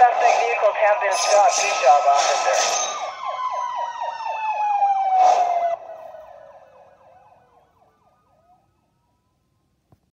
suspect vehicles have been stopped. Good job, officer.